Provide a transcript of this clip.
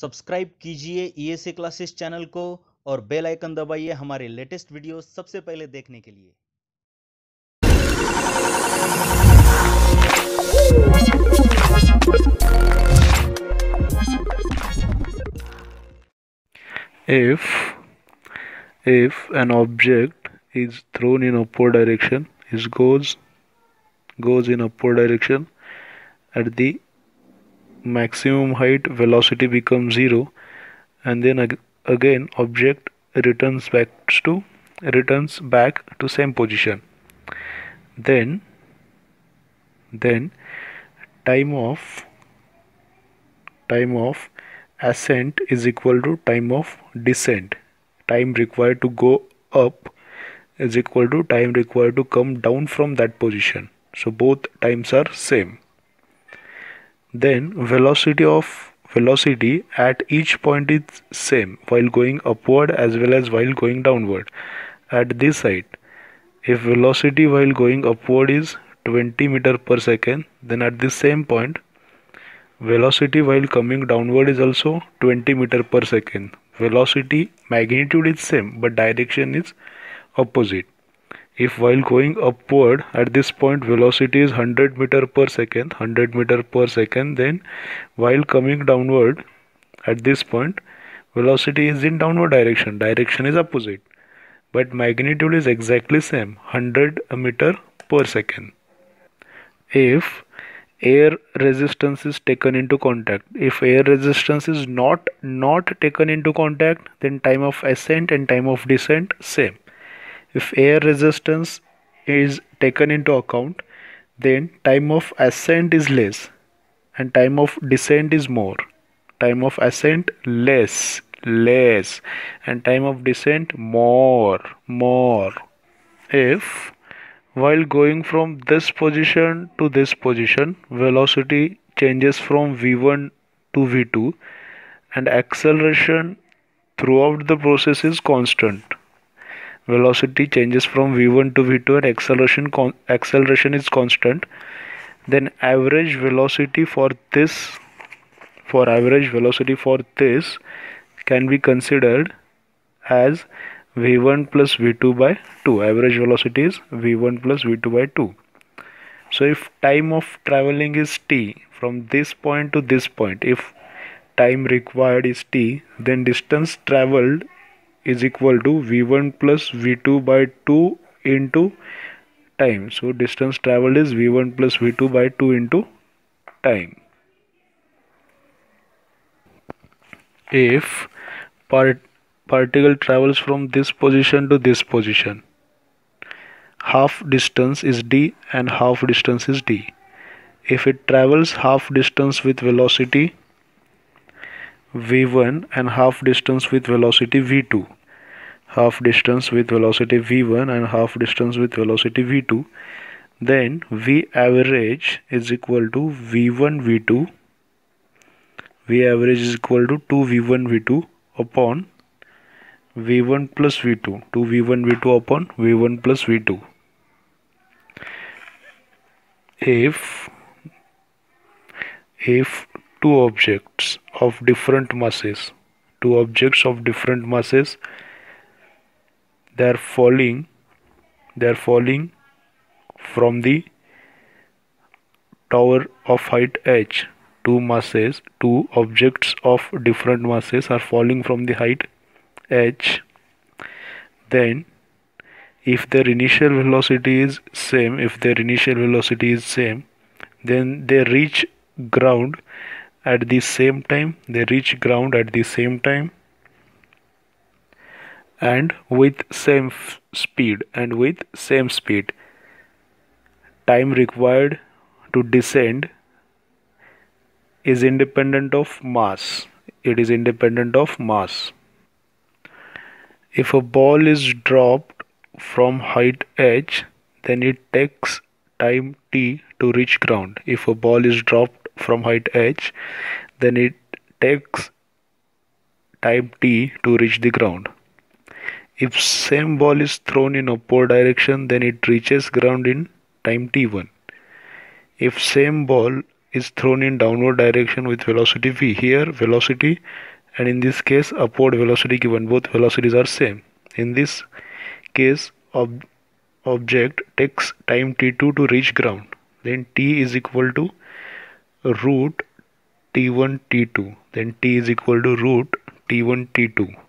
Subscribe कीजिए ESA classes channel को और बेल आइकन दबाइए हमारे लेटेस्ट वीडियो सबसे पहले देखने के लिए if if an object is thrown in upward direction it goes goes in upward direction at the maximum height velocity becomes zero and then ag- again object returns back to returns back to same position. Then then time of time of ascent is equal to time of descent. Time required to go up is equal to time required to come down from that position. So both times are same then velocity of velocity at each point is same while going upward as well as while going downward. At this side if velocity while going upward is 20 meter per second then at the same point velocity while coming downward is also 20 meter per second. Velocity magnitude is same but direction is opposite if while going upward at this point velocity is 100 meter per second 100 meter per second then while coming downward at this point velocity is in downward direction. Direction is opposite. But magnitude is exactly same 100 meter per second. If air resistance is taken into contact if air resistance is not not taken into contact then time of ascent and time of descent same if air resistance is taken into account then time of ascent is less and time of descent is more. Time of ascent less less and time of descent more more. If while going from this position to this position velocity changes from v1 to v2 and acceleration throughout the process is constant velocity changes from v1 to v2 and acceleration acceleration is constant. Then average velocity for this for average velocity for this can be considered as v1 plus v2 by 2 average velocity is v1 plus v2 by 2 so if time of traveling is t from this point to this point if time required is t then distance traveled is equal to v1 plus v2 by 2 into time. So distance traveled is v1 plus v2 by 2 into time. If part particle travels from this position to this position half distance is d and half distance is d. If it travels half distance with velocity v1 and half distance with velocity v2 half distance with velocity v1 and half distance with velocity v2 then v average is equal to v1 v2 v average is equal to 2 v1 v2 upon v1 plus v2 2 v1 v2 upon v1 plus v2 if if two objects of different masses two objects of different masses they are falling they are falling from the tower of height h. Two masses two objects of different masses are falling from the height h. Then if their initial velocity is same if their initial velocity is same then they reach ground at the same time they reach ground at the same time and with same speed and with same speed. Time required to descend is independent of mass. It is independent of mass. If a ball is dropped from height h then it takes time t to reach ground. If a ball is dropped from height h then it takes time t to reach the ground if same ball is thrown in upward direction then it reaches ground in time t1 if same ball is thrown in downward direction with velocity v. Here velocity and in this case upward velocity given both velocities are same. In this case ob object takes time t2 to reach ground then t is equal to root t1 t2 then t is equal to root t1 t2